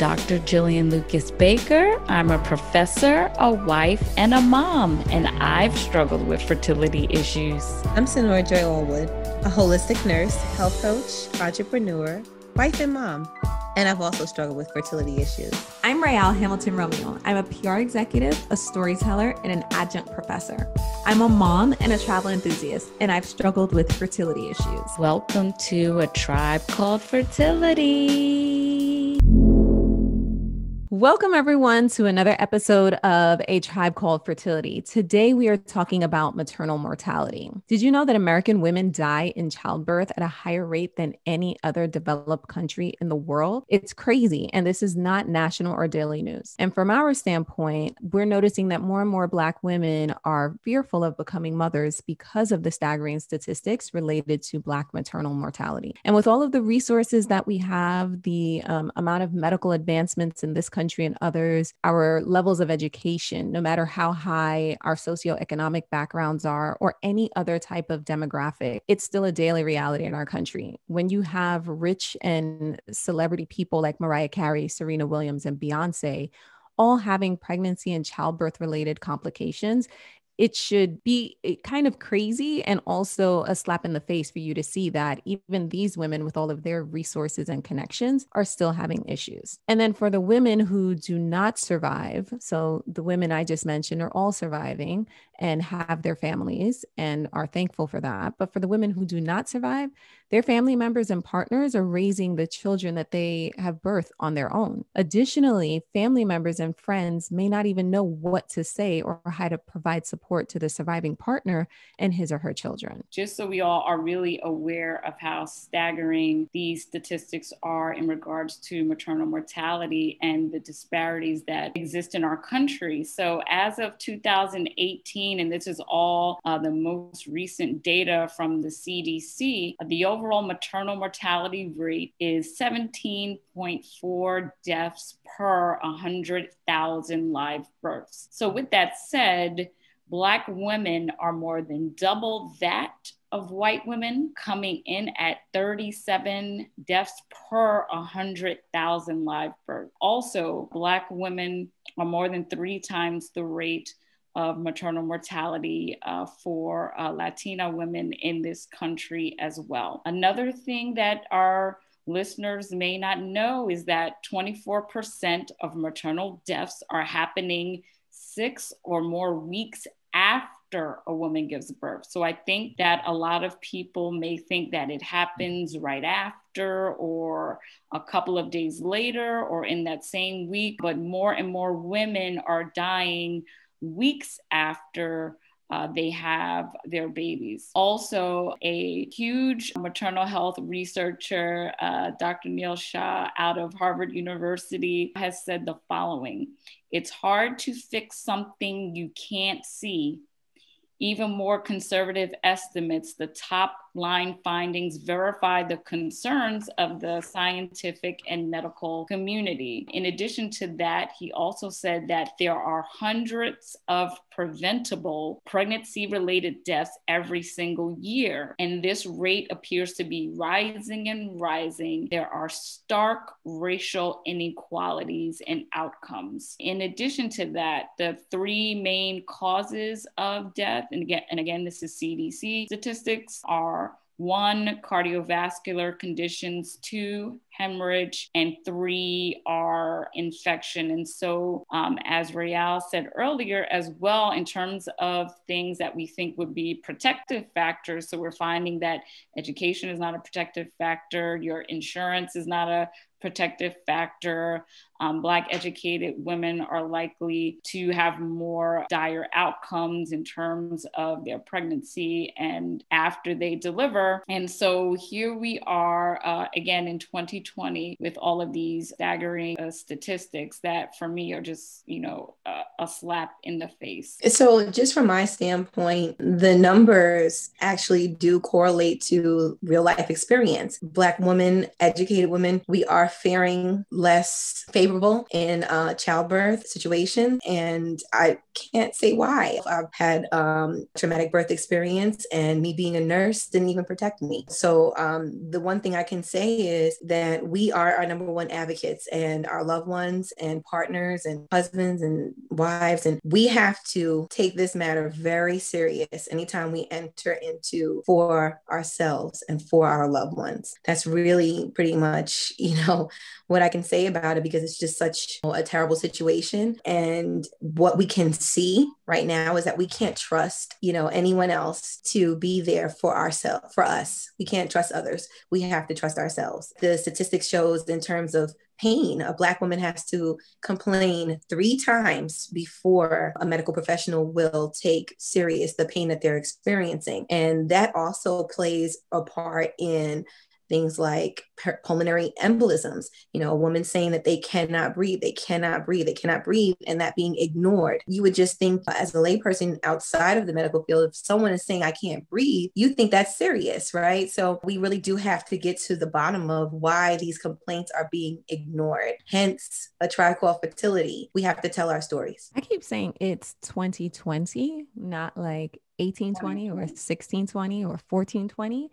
Dr. Jillian Lucas Baker. I'm a professor, a wife, and a mom, and I've struggled with fertility issues. I'm Sonora Joy Allwood, a holistic nurse, health coach, entrepreneur, wife, and mom and I've also struggled with fertility issues. I'm Rayal Hamilton Romeo. I'm a PR executive, a storyteller, and an adjunct professor. I'm a mom and a travel enthusiast, and I've struggled with fertility issues. Welcome to a tribe called Fertility. Welcome, everyone, to another episode of A Tribe Called Fertility. Today, we are talking about maternal mortality. Did you know that American women die in childbirth at a higher rate than any other developed country in the world? It's crazy, and this is not national or daily news. And from our standpoint, we're noticing that more and more Black women are fearful of becoming mothers because of the staggering statistics related to Black maternal mortality. And with all of the resources that we have, the um, amount of medical advancements in this country, country and others, our levels of education, no matter how high our socioeconomic backgrounds are or any other type of demographic, it's still a daily reality in our country. When you have rich and celebrity people like Mariah Carey, Serena Williams, and Beyonce, all having pregnancy and childbirth related complications, it should be eh, kind of crazy and also a slap in the face for you to see that even these women, with all of their resources and connections, are still having issues. And then for the women who do not survive, so the women I just mentioned are all surviving and have their families and are thankful for that. But for the women who do not survive, their family members and partners are raising the children that they have birthed on their own. Additionally, family members and friends may not even know what to say or how to provide support to the surviving partner and his or her children. Just so we all are really aware of how staggering these statistics are in regards to maternal mortality and the disparities that exist in our country. So, as of 2018, and this is all uh, the most recent data from the CDC, the overall overall maternal mortality rate is 17.4 deaths per 100,000 live births. So, with that said, Black women are more than double that of white women, coming in at 37 deaths per 100,000 live births. Also, Black women are more than three times the rate of maternal mortality uh, for uh, Latina women in this country as well. Another thing that our listeners may not know is that 24% of maternal deaths are happening six or more weeks after a woman gives birth. So I think that a lot of people may think that it happens right after or a couple of days later or in that same week, but more and more women are dying weeks after uh, they have their babies. Also, a huge maternal health researcher, uh, Dr. Neel Shah out of Harvard University, has said the following It's hard to fix something you can't see. Even more conservative estimates, the top line findings verify the concerns of the scientific and medical community. In addition to that, he also said that there are hundreds of preventable pregnancy related deaths every single year. And this rate appears to be rising and rising. There are stark racial inequalities and outcomes. In addition to that, the three main causes of death, and again, and again, this is CDC statistics, are one, cardiovascular conditions, two, hemorrhage, and three are infection. And so, um, as Rayal said earlier, as well, in terms of things that we think would be protective factors, so we're finding that education is not a protective factor, your insurance is not a protective factor. Um, Black educated women are likely to have more dire outcomes in terms of their pregnancy and after they deliver. And so here we are uh, again in 2020 with all of these staggering uh, statistics that for me are just, you know, uh, a slap in the face. So, just from my standpoint, the numbers actually do correlate to real life experience. Black women, educated women, we are faring less favorable in a childbirth situation. And I can't say why. I've had um, traumatic birth experience, and me being a nurse didn't even protect me. So um, the one thing I can say is that we are our number one advocates, and our loved ones, and partners, and husbands, and wives, and we have to take this matter very serious anytime we enter into for ourselves and for our loved ones. That's really pretty much, you know, what I can say about it because it's just such a terrible situation. And what we can see right now is that we can't trust, you know, anyone else to be there for ourselves, for us. We can't trust others. We have to trust ourselves. The statistics shows in terms of pain. A Black woman has to complain three times before a medical professional will take serious the pain that they're experiencing. And that also plays a part in things like pulmonary embolisms, you know, a woman saying that they cannot breathe, they cannot breathe, they cannot breathe, and that being ignored. You would just think, uh, as a layperson outside of the medical field, if someone is saying, I can't breathe, you think that's serious, right? So we really do have to get to the bottom of why these complaints are being ignored. Hence, a called fertility. We have to tell our stories. I keep saying it's 2020, not like 1820 or 1620 or 1420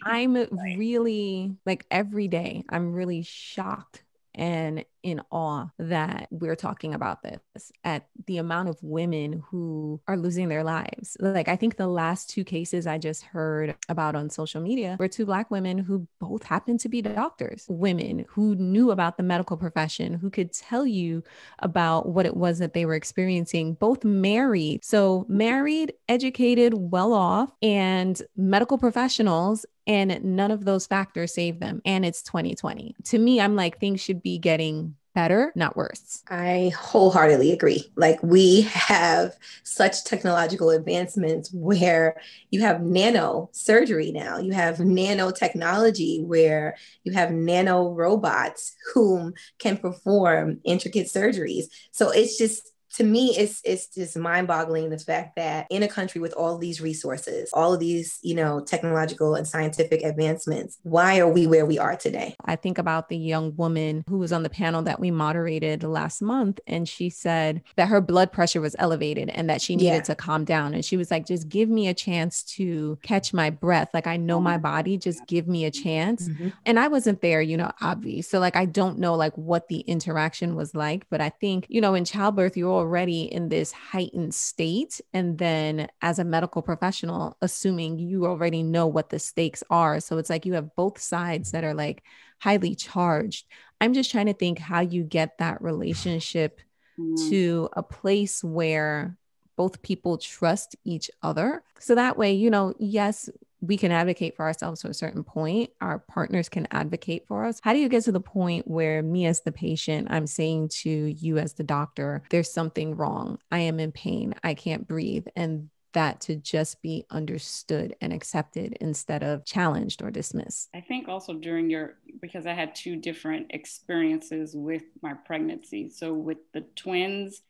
i'm really like every day i'm really shocked and in awe that we're talking about this at the amount of women who are losing their lives. Like, I think the last two cases I just heard about on social media were two Black women who both happened to be doctors, women who knew about the medical profession, who could tell you about what it was that they were experiencing, both married. So, married, educated, well off, and medical professionals and none of those factors save them. And it's 2020. To me, I'm like, things should be getting better, not worse. I wholeheartedly agree. Like we have such technological advancements where you have nano surgery now, you have nanotechnology where you have nano robots whom can perform intricate surgeries. So it's just to me it's it's just mind-boggling the fact that in a country with all these resources all of these you know technological and scientific advancements why are we where we are today? I think about the young woman who was on the panel that we moderated last month and she said that her blood pressure was elevated and that she needed yeah. to calm down. And she was like just give me a chance to catch my breath. Like i know my body. Just give me a chance. Mm-hmm. and i wasn't there you know obvious so like i don't know like what the interaction was like but i think you know in childbirth you're already in this heightened state. And then as a medical professional, assuming you already know what the stakes are. So it's like you have both sides that are like highly charged. I'm just trying to think how you get that relationship mm. to a place where both people trust each other. So that way, you know, yes, we can advocate for ourselves to a certain point. Our partners can advocate for us. How do you get to the point where me as the patient, I'm saying to you as the doctor, there's something wrong. I am in pain. I can't breathe. And that to just be understood and accepted instead of challenged or dismissed. I think also during your, because I had two different experiences with my pregnancy. So with the twins,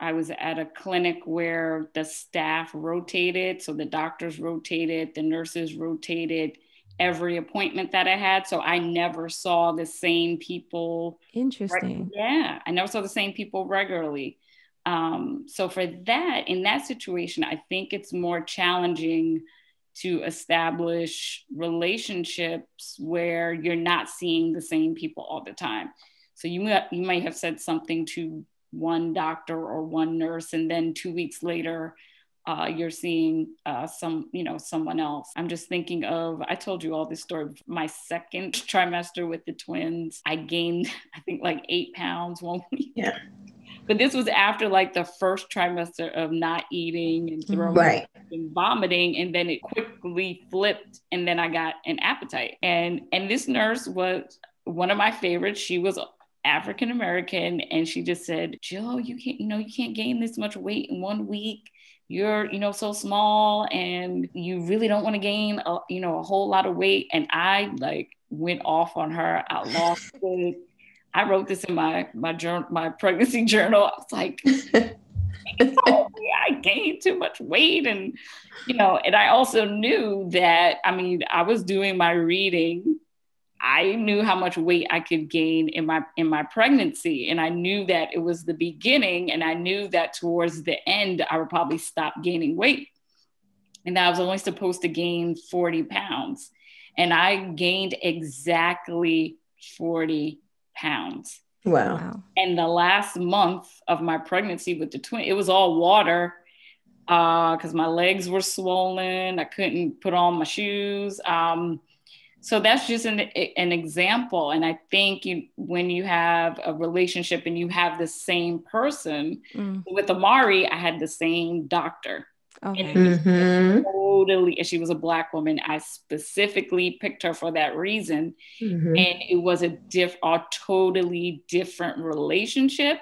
I was at a clinic where the staff rotated. So the doctors rotated, the nurses rotated every appointment that I had. So I never saw the same people. Interesting. yeah, I never saw the same people regularly. Um, so for that, in that situation, I think it's more challenging to establish relationships where you're not seeing the same people all the time. So you might, you might have said something to one doctor or one nurse, and then two weeks later, uh, you're seeing uh, some, you know, someone else. I'm just thinking of, I told you all this story. My second trimester with the twins, I gained, I think, like eight pounds one week. Yeah. But this was after like the first trimester of not eating and throwing right. and vomiting, and then it quickly flipped, and then I got an appetite. And and this nurse was one of my favorites. She was African American, and she just said, "Jill, you can't, you know, you can't gain this much weight in one week. You're, you know, so small, and you really don't want to gain, a, you know, a whole lot of weight." And I like went off on her. I lost it. I wrote this in my my journal, my pregnancy journal. I was like. I gained too much weight. And, you know, and I also knew that, I mean, I was doing my reading I knew how much weight I could gain in my in my pregnancy and I knew that it was the beginning and I knew that towards the end I would probably stop gaining weight. And I was only supposed to gain 40 pounds and I gained exactly 40 pounds. Wow. And the last month of my pregnancy with the twin, it was all water because uh, my legs were swollen. I couldn't put on my shoes. Um, so that's just an, an example. And I think you, when you have a relationship and you have the same person, mm. with Amari, I had the same doctor. Okay. Mm-hmm. Totally, and she was a black woman. I specifically picked her for that reason, mm-hmm. and it was a diff, a totally different relationship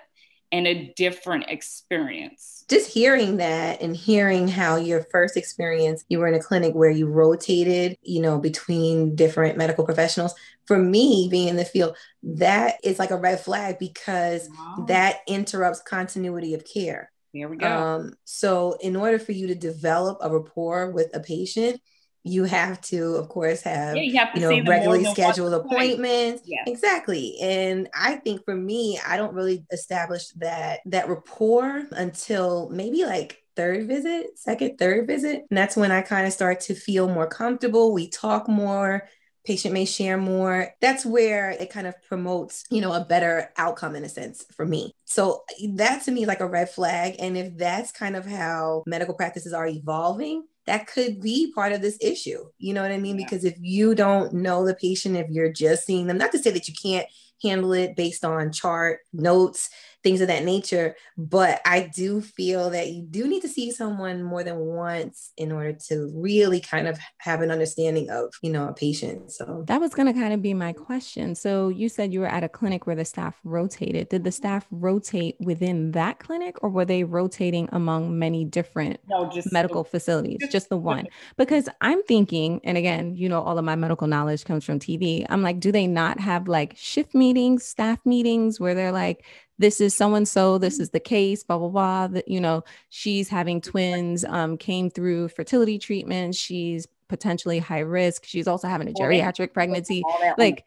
and a different experience. Just hearing that and hearing how your first experience, you were in a clinic where you rotated, you know, between different medical professionals. For me, being in the field, that is like a red flag because wow. that interrupts continuity of care. Here we go. Um, so, in order for you to develop a rapport with a patient, you have to, of course, have yeah, you, have you know regularly scheduled appointments. Yeah. Exactly. And I think for me, I don't really establish that that rapport until maybe like third visit, second, third visit. And that's when I kind of start to feel more comfortable. We talk more patient may share more that's where it kind of promotes you know a better outcome in a sense for me so that to me is like a red flag and if that's kind of how medical practices are evolving that could be part of this issue you know what i mean yeah. because if you don't know the patient if you're just seeing them not to say that you can't handle it based on chart notes things of that nature. But I do feel that you do need to see someone more than once in order to really kind of have an understanding of, you know, a patient. So that was going to kind of be my question. So you said you were at a clinic where the staff rotated. Did the staff rotate within that clinic or were they rotating among many different no, just medical the, facilities? Just, just the one. Because I'm thinking, and again, you know, all of my medical knowledge comes from TV. I'm like, do they not have like shift meetings, staff meetings where they're like, this is so and so this is the case blah blah blah that you know she's having twins um came through fertility treatment she's potentially high risk she's also having a geriatric pregnancy like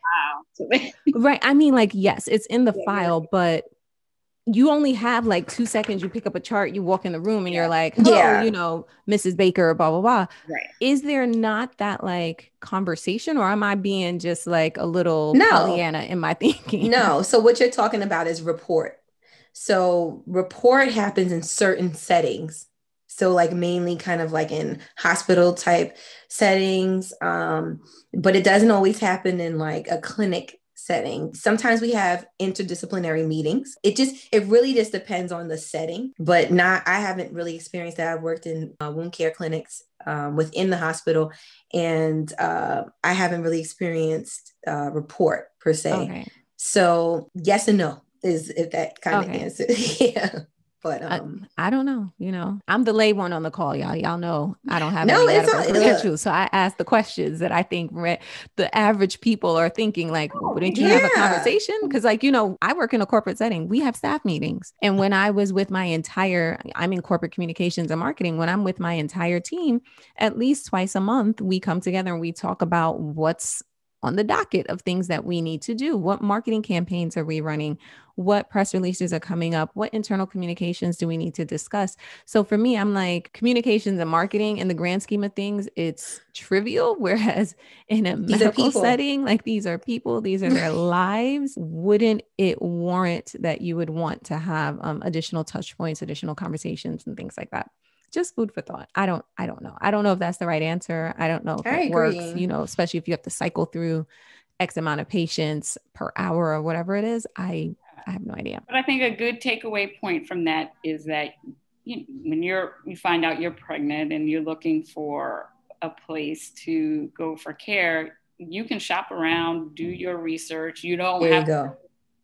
right i mean like yes it's in the file but you only have like two seconds. You pick up a chart, you walk in the room, and yeah. you're like, oh, yeah. you know, Mrs. Baker, blah, blah, blah. Right. Is there not that like conversation, or am I being just like a little no. Pollyanna in my thinking? No. So, what you're talking about is report. So, report happens in certain settings. So, like mainly kind of like in hospital type settings. Um, but it doesn't always happen in like a clinic setting. Sometimes we have interdisciplinary meetings. It just, it really just depends on the setting, but not, I haven't really experienced that. I've worked in uh, wound care clinics um, within the hospital, and uh, I haven't really experienced uh, report per se. Okay. So, yes and no is if that kind okay. of answer. yeah. But um, I, I, don't know. You know, I'm the lay one on the call, y'all. Y'all know I don't have no, any medical credentials, so I ask the questions that I think re- the average people are thinking. Like, wouldn't you yeah. have a conversation? Because, like, you know, I work in a corporate setting. We have staff meetings, and when I was with my entire, I'm in corporate communications and marketing. When I'm with my entire team, at least twice a month, we come together and we talk about what's on the docket of things that we need to do. What marketing campaigns are we running? What press releases are coming up? What internal communications do we need to discuss? So for me, I'm like communications and marketing in the grand scheme of things, it's trivial. Whereas in a these medical setting, like these are people, these are their lives. Wouldn't it warrant that you would want to have um, additional touch points, additional conversations, and things like that? Just food for thought. I don't, I don't know. I don't know if that's the right answer. I don't know if I it agree. works, you know, especially if you have to cycle through X amount of patients per hour or whatever it is. I, I have no idea. But I think a good takeaway point from that is that you, when you're, you find out you're pregnant and you're looking for a place to go for care, you can shop around, do your research. You don't there have you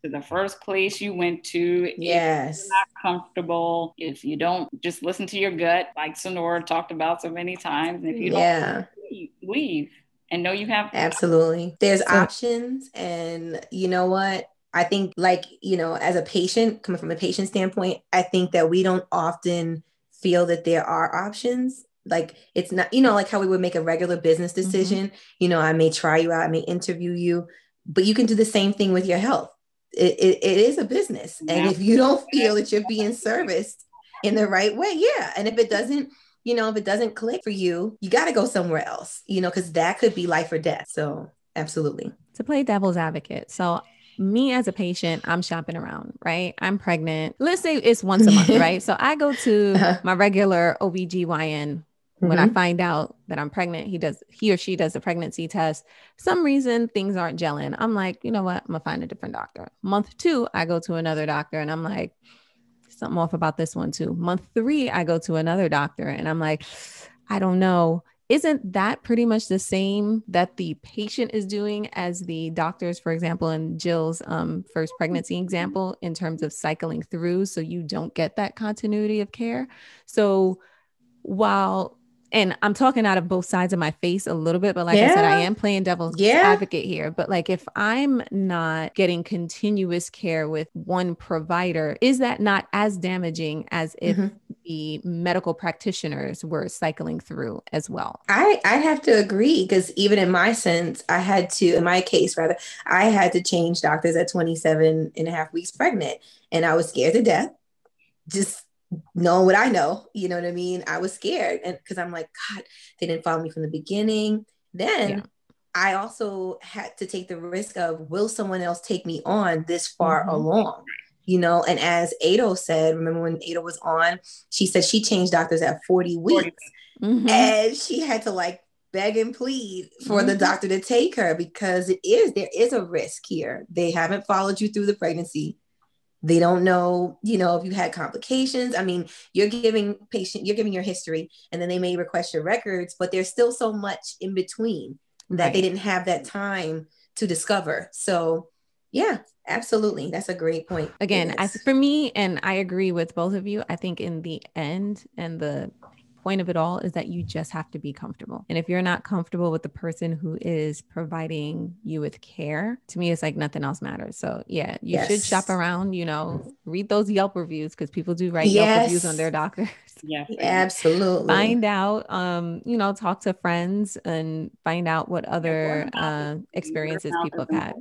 to the first place you went to. Yes. Not comfortable, if you don't just listen to your gut, like Sonora talked about so many times, if you don't yeah. leave and know you have absolutely there's so, options and you know what I think, like, you know, as a patient, coming from a patient standpoint, I think that we don't often feel that there are options like it's not, you know, like how we would make a regular business mm-hmm. decision. Mm-hmm. You know, I may try you out, I may interview you, but you can do the same thing with your health. It, it, it is a business. Yeah. And if you don't feel that you're being serviced in the right way, yeah. And if it doesn't, you know, if it doesn't click for you, you got to go somewhere else, you know, because that could be life or death. So, absolutely. To play devil's advocate. So, me as a patient, I'm shopping around, right? I'm pregnant. Let's say it's once a month, right? So I go to uh-huh. my regular OBGYN mm-hmm. when I mm-hmm. find out that I'm pregnant. He does he or she does a pregnancy test. some reason things aren't gelling. I'm like, you know what? I'm gonna find a different doctor. Month two, I go to another doctor and I'm like, something off about this one too. Month three, I go to another doctor and I'm like, I don't know isn't that pretty much the same that the patient is doing as the doctors, for example, in Jill's um, first pregnancy example, in terms of cycling through so you don't get that continuity of care? So while and I'm talking out of both sides of my face a little bit, but like yeah. I said, I am playing devil's yeah. advocate here. But like if I'm not getting continuous care with one provider, is that not as damaging as if mm-hmm. the medical practitioners were cycling through as well? I, I have to agree because even in my sense, I had to, in my case rather, I had to change doctors at 27 and a half weeks pregnant. And I was scared to death. Just knowing what I know, you know what I mean? I was scared. And because I'm like, God, they didn't follow me from the beginning. Then yeah. I also had to take the risk of will someone else take me on this far mm-hmm. along? You know, and as Ado said, remember when Ado was on, she said she changed doctors at 40 weeks. Mm-hmm. And she had to like beg and plead for mm-hmm. the doctor to take her because it is there is a risk here. They haven't followed you through the pregnancy they don't know you know if you had complications i mean you're giving patient you're giving your history and then they may request your records but there's still so much in between that right. they didn't have that time to discover so yeah absolutely that's a great point again. I, for me and i agree with both of you i think in the end and the point of it all is that you just have to be comfortable. And if you're not comfortable with the person who is providing you with care, to me, it's like nothing else matters. So, yeah, you yes. should shop around, you know, read those Yelp reviews because people do write yes. Yelp reviews on their doctors. Yeah, absolutely. Find out, um, you know, talk to friends and find out what other uh, experiences people have had.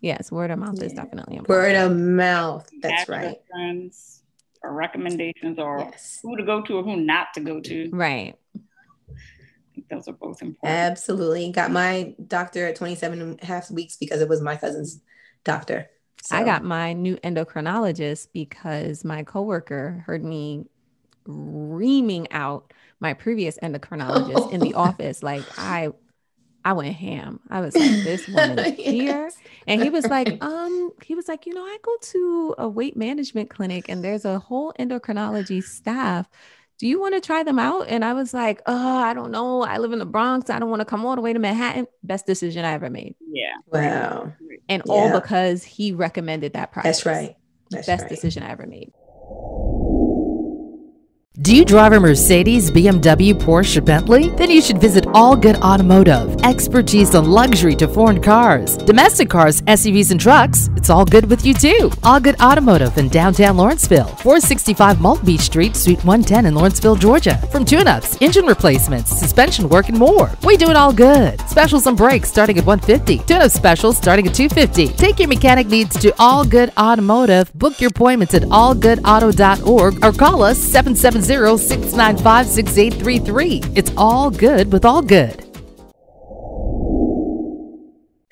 Yes, word of mouth yeah. is definitely important. Word of mouth. That's right. Friends or recommendations or yes. who to go to or who not to go to. Right. I think those are both important. Absolutely. Got my doctor at 27 and a half weeks because it was my cousin's doctor. So. I got my new endocrinologist because my coworker heard me reaming out my previous endocrinologist in the office. Like I I went ham. I was like, this woman yes. here. And he was like, um, he was like, you know, I go to a weight management clinic and there's a whole endocrinology staff. Do you want to try them out? And I was like, oh, I don't know. I live in the Bronx. I don't want to come all the way to Manhattan. Best decision I ever made. Yeah. Wow. And yeah. all because he recommended that practice. That's right. That's Best right. decision I ever made. Do you drive a Mercedes, BMW, Porsche, Bentley? Then you should visit All Good Automotive. Expertise on luxury to foreign cars, domestic cars, SUVs, and trucks. It's all good with you too. All Good Automotive in downtown Lawrenceville, 465 Malt Beach Street, Suite 110 in Lawrenceville, Georgia. From tune-ups, engine replacements, suspension work, and more. We do it all good. Specials on brakes starting at 150. Tune-up specials starting at 250. Take your mechanic needs to All Good Automotive. Book your appointments at allgoodauto.org or call us 770 695 6833. It's all good with all good.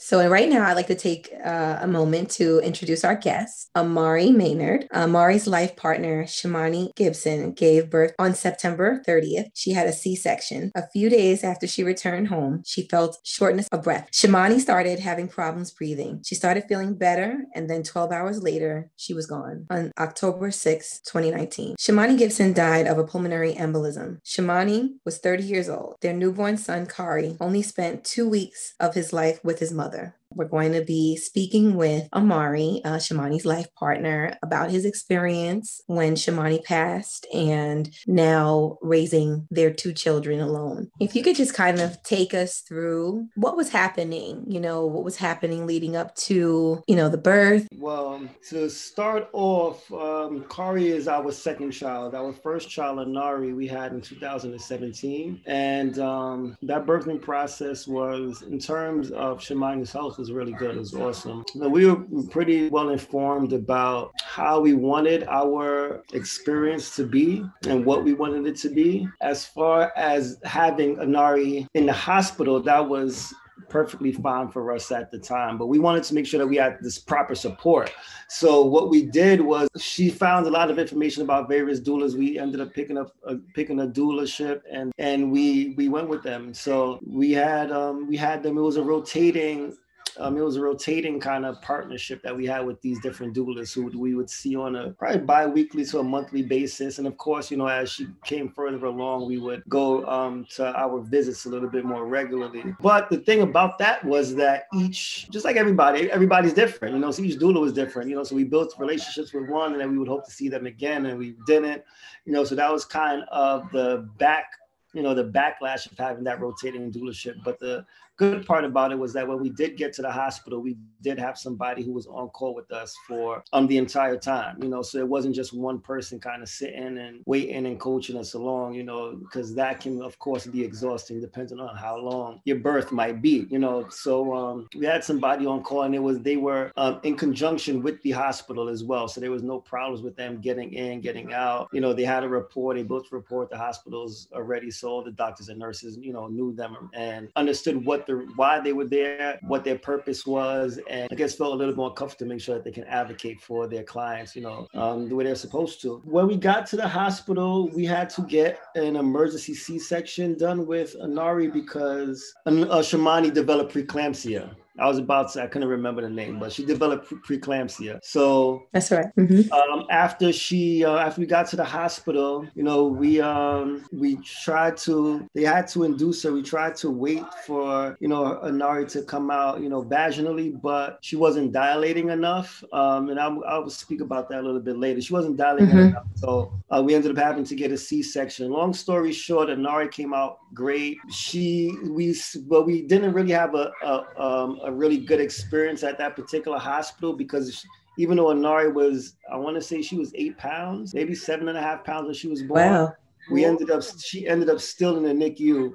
So, right now, I'd like to take uh, a moment to introduce our guest, Omari Maynard. Omari's life partner, Shamony Gibson, gave birth on September 30th. She had a C section. A few days after she returned home, she felt shortness of breath. Shamony started having problems breathing. She started feeling better, and then 12 hours later, she was gone on October 6, 2019. Shamony Gibson died of a pulmonary embolism. Shamony was 30 years old. Their newborn son, Khari, only spent two weeks of his life with his mother. We're going to be speaking with Omari, uh, life partner, about his experience when Shamony passed and now raising their two children alone. If you could just kind of take us through what was happening, you know, what was happening leading up to, you know, the birth. Well, to start off, um, Khari is our second child. Our first child, Anari, we had in 2017. And um, that birthing process was, in terms of Shamony's health, was really good. It was awesome. You know, we were pretty well informed about how we wanted our experience to be and what we wanted it to be. As far as having Anari in the hospital, that was perfectly fine for us at the time, but we wanted to make sure that we had this proper support. So what we did was she found a lot of information about various doulas. We ended up picking up uh, picking a doulaship and and we we went with them. So we had um, we had them. It was a rotating um, it was a rotating kind of partnership that we had with these different doulas who we would see on a probably bi-weekly to a monthly basis. And of course, you know, as she came further along, we would go um, to our visits a little bit more regularly. But the thing about that was that each, just like everybody, everybody's different, you know, so each doula was different, you know, so we built relationships with one and then we would hope to see them again and we didn't, you know, so that was kind of the back you know the backlash of having that rotating doulaship but the good part about it was that when we did get to the hospital, we did have somebody who was on call with us for um the entire time, you know, so it wasn't just one person kind of sitting and waiting and coaching us along, you know, because that can of course be exhausting depending on how long your birth might be, you know. So um, we had somebody on call and it was they were um, in conjunction with the hospital as well, so there was no problems with them getting in, getting out. You know, they had a report, they both report the hospitals already, so all the doctors and nurses, you know, knew them and understood what the why they were there, what their purpose was, and I guess felt a little more comfortable to make sure that they can advocate for their clients, you know, um, the way they're supposed to. When we got to the hospital, we had to get an emergency C-section done with Anari because uh, Shamony developed preeclampsia. I was about to, I couldn't remember the name, but she developed pre- preeclampsia. So that's right. Mm-hmm. Um, after she, uh, after we got to the hospital, you know, we um, we tried to, they had to induce her. We tried to wait for, you know, Anari to come out, you know, vaginally, but she wasn't dilating enough. Um, and I, I will speak about that a little bit later. She wasn't dilating mm-hmm. enough, so uh, we ended up having to get a C-section. Long story short, Anari came out great. She, we, but we didn't really have a, a um, a really good experience at that particular hospital because even though Anari was, I want to say she was eight pounds, maybe seven and a half pounds when she was born. Wow. We ended up, she ended up still in the NICU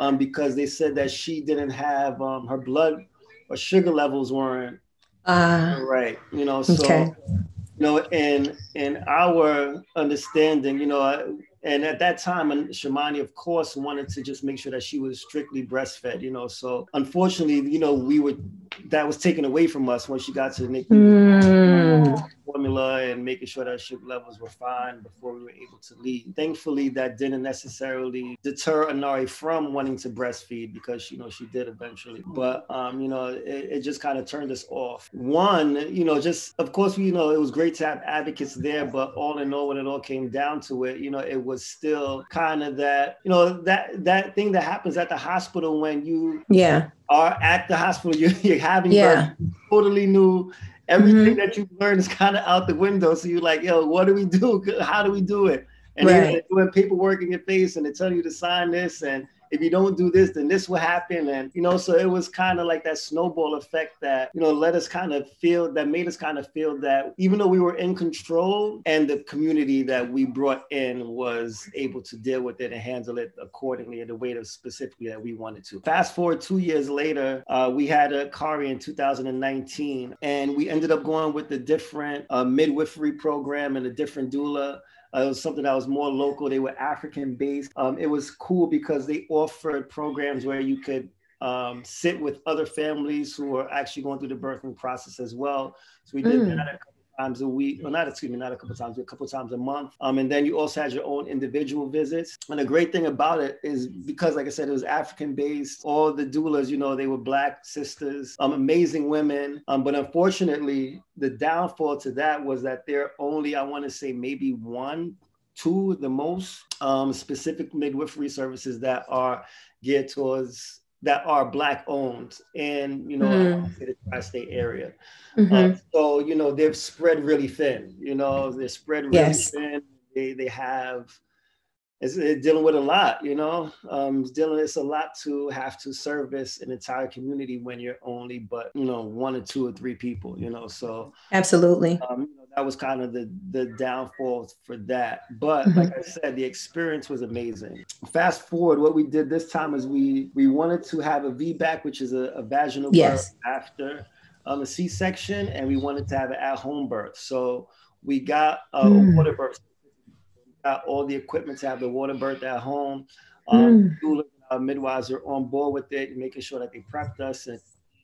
um, because they said that she didn't have um, her blood or sugar levels weren't uh, right. You know, so okay. you know, in in our understanding, you know, and at that time, and Shamony, of course, wanted to just make sure that she was strictly breastfed, you know. So unfortunately, you know, we were that was taken away from us when she got to the NICU. Mm formula and making sure that sugar levels were fine before we were able to leave. Thankfully, that didn't necessarily deter Anari from wanting to breastfeed because you know she did eventually. But um, you know, it, it just kind of turned us off. One, you know, just of course, we you know it was great to have advocates there, but all in all, when it all came down to it, you know, it was still kind of that you know that that thing that happens at the hospital when you yeah are at the hospital, you're, you're having yeah. totally new everything mm-hmm. that you've learned is kind of out the window. So you're like, yo, what do we do? How do we do it? And right. you're doing paperwork in your face and they tell you to sign this and if you don't do this, then this will happen. And, you know, so it was kind of like that snowball effect that, you know, let us kind of feel that made us kind of feel that even though we were in control and the community that we brought in was able to deal with it and handle it accordingly in the way that specifically that we wanted to. Fast forward two years later, uh, we had a Khari in 2019 and we ended up going with a different uh, midwifery program and a different doula. Uh, it was something that was more local. They were African based. Um, it was cool because they offered programs where you could um, sit with other families who are actually going through the birthing process as well. So we did mm. that a couple times a week, well, not excuse me, not a couple times, a couple times a month. Um, and then you also had your own individual visits. And the great thing about it is because, like I said, it was African based. All the doulas, you know, they were black sisters, um, amazing women. Um, but unfortunately, the downfall to that was that there only, I want to say, maybe one two the most um, specific midwifery services that are geared towards that are black owned in you know mm. the tri-state area. Mm-hmm. Um, so you know they've spread really thin. You know they're spread really yes. thin. They they have it's, it's, dealing with a lot. You know, um, it's dealing it's a lot to have to service an entire community when you're only but you know one or two or three people. You know, so absolutely. Um, that was kind of the the downfall for that. But mm-hmm. like I said, the experience was amazing. Fast forward, what we did this time is we we wanted to have a VBAC, which is a, a vaginal yes. birth after um, a C-section, and we wanted to have an at-home birth. So we got a mm. water birth. Got all the equipment to have the water birth at home. Um, mm. Uh, midwives are on board with it, making sure that they prepped us and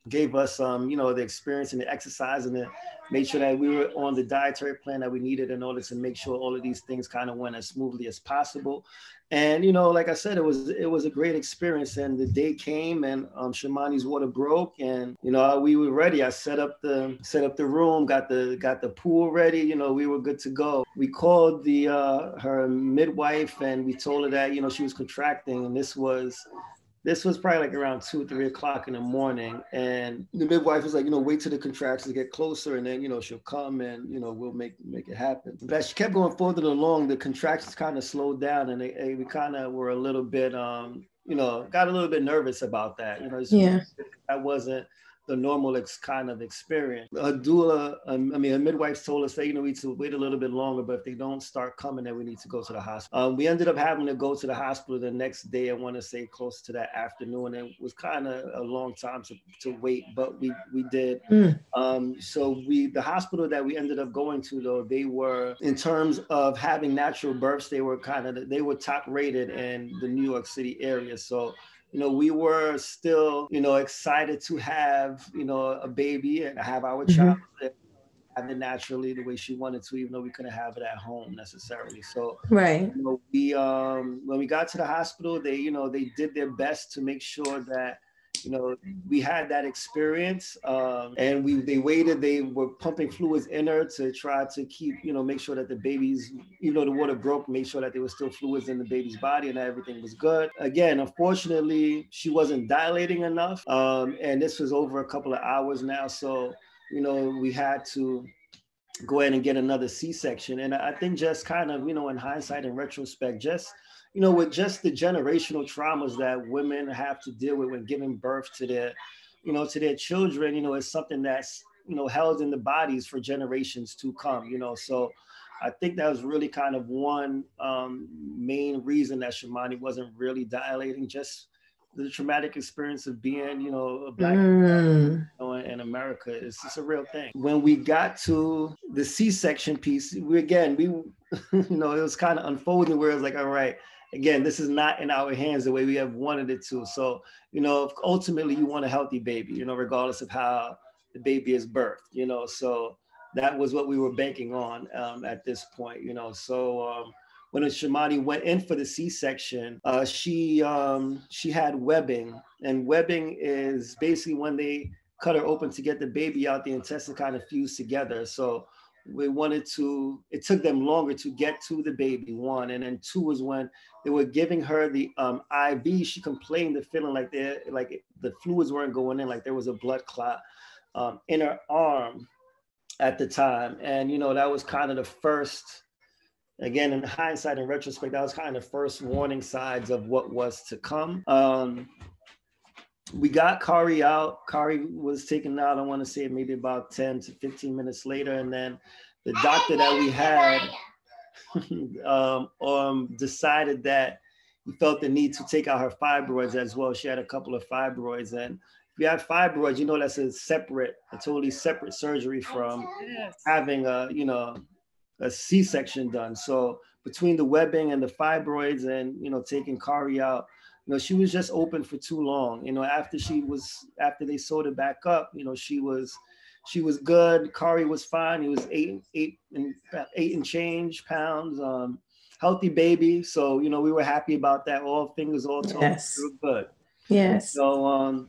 gave us um, you know the experience and the exercise and the made sure that we were on the dietary plan that we needed in order to make sure all of these things kind of went as smoothly as possible. And you know like i said it was it was a great experience and the day came and um, shamony's water broke and you know we were ready. I set up the set up the room got the got the pool ready you know we were good to go. We called the uh her midwife and we told her that you know she was contracting and this was this was probably like around two, or three o'clock in the morning. And the midwife was like, you know, wait till the contractions get closer and then, you know, she'll come and, you know, we'll make make it happen. But as she kept going further along, the contractions kind of slowed down and they, they, we kind of were a little bit, um, you know, got a little bit nervous about that. You know, yeah. that wasn't the normal ex- kind of experience. A doula, um, I mean, a midwife told us that, you know, we need to wait a little bit longer, but if they don't start coming, then we need to go to the hospital. Um, we ended up having to go to the hospital the next day, I want to say close to that afternoon. And it was kind of a long time to, to wait, but we, we did. Mm. Um, so we, the hospital that we ended up going to though, they were, in terms of having natural births, they were kind of, they were top rated in the New York City area. So you know, we were still, you know, excited to have, you know, a baby and have our mm-hmm. child have it naturally the way she wanted to, even though we couldn't have it at home necessarily. So, right. You know, we, um, when we got to the hospital, they, you know, they did their best to make sure that you know, we had that experience, um, and we they waited. They were pumping fluids in her to try to keep, you know, make sure that the babies, even though the water broke, make sure that there was still fluids in the baby's body and everything was good. Again, unfortunately, she wasn't dilating enough, um, and this was over a couple of hours now. So, you know, we had to go ahead and get another C-section. And I think just kind of, you know, in hindsight and retrospect, just you know, with just the generational traumas that women have to deal with when giving birth to their, you know, to their children, you know, it's something that's, you know, held in the bodies for generations to come, you know. So I think that was really kind of one um, main reason that Shamony wasn't really dilating, just the traumatic experience of being, you know, a black mm. you know, in America is just a real thing. When we got to the C-section piece, we again, we, you know, it was kind of unfolding where it was like, all right, again, this is not in our hands the way we have wanted it to. So, you know, ultimately you want a healthy baby, you know, regardless of how the baby is birthed, you know. So that was what we were banking on um, at this point, you know. So um, when Shamony went in for the C-section, uh, she um, she had webbing, and webbing is basically when they cut her open to get the baby out, the intestine kind of fused together. So we wanted to it took them longer to get to the baby one and then two was when they were giving her the um, iv she complained of feeling like they like the fluids weren't going in like there was a blood clot um, in her arm at the time. And you know that was kind of the first again in hindsight and retrospect that was kind of the first warning signs of what was to come. Um, we got Khari out. Khari was taken out, I want to say maybe about 10 to 15 minutes later. And then the doctor that we had um, um, decided that he felt the need to take out her fibroids as well. She had a couple of fibroids. And if you have fibroids, you know that's a separate, a totally separate surgery from having a, you know, a C-section done. So between the webbing and the fibroids and, you know, taking Khari out, you know, she was just open for too long. You know, after she was after they sewed it back up, you know, she was she was good. Khari was fine. He was eight eight and eight and change pounds. Um, healthy baby. So you know, we were happy about that. All fingers all toes. Yes. We good. Yes. So um,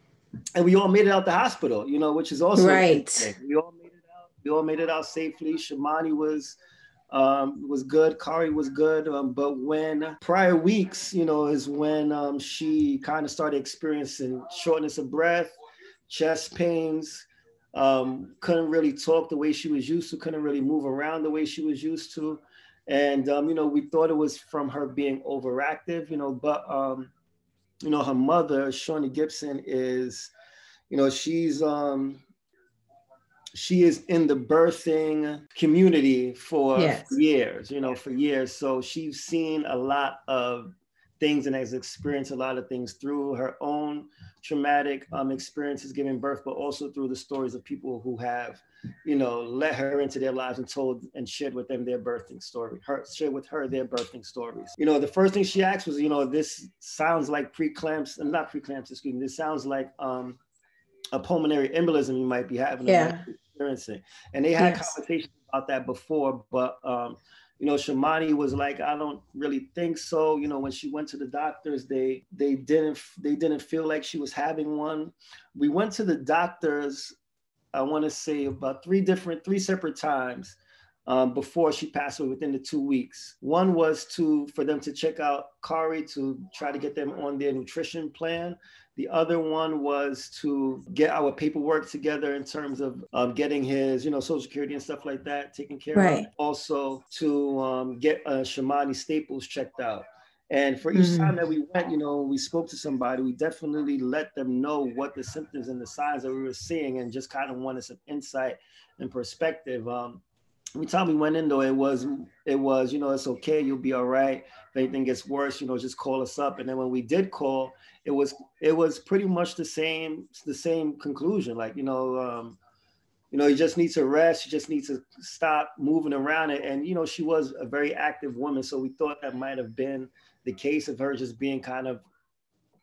and we all made it out the hospital. You know, which is also right. We all made it out. We all made it out safely. Shamony was um, was good. Khari was good. Um, but when prior weeks, you know, is when um, she kind of started experiencing shortness of breath, chest pains, um, couldn't really talk the way she was used to, couldn't really move around the way she was used to. And, um, you know, we thought it was from her being overactive, you know, but, um, you know, her mother, Shawnee Gibson, is, you know, she's, um, she is in the birthing community for yes. years, you know, for years. So she's seen a lot of things and has experienced a lot of things through her own traumatic um, experiences giving birth, but also through the stories of people who have, you know, let her into their lives and told and shared with them their birthing story, her shared with her their birthing stories. You know, the first thing she asked was, you know, this sounds like preeclampsia, not preeclampsia, excuse me, this sounds like um, a pulmonary embolism you might be having. Yeah experiencing. And they had yes. conversations about that before, but um, you know, Shamony was like, I don't really think so. You know, when she went to the doctors, they they didn't they didn't feel like she was having one. We went to the doctors, I want to say about three different, three separate times. Um, before she passed away within the two weeks. One was to for them to check out Khari to try to get them on their nutrition plan. The other one was to get our paperwork together in terms of um, getting his, you know, social security and stuff like that taken care right. of. Also to um, get uh, Shamony Staples checked out. And for each mm-hmm. time that we went, you know, we spoke to somebody, we definitely let them know what the symptoms and the signs that we were seeing and just kind of wanted some insight and perspective. Um, every time we went in though, it was it was, you know, it's okay, you'll be all right. If anything gets worse, you know, just call us up. And then when we did call, it was it was pretty much the same the same conclusion. Like, you know, um, you know, you just need to rest, you just need to stop moving around it. And you know, she was a very active woman. So we thought that might have been the case of her just being kind of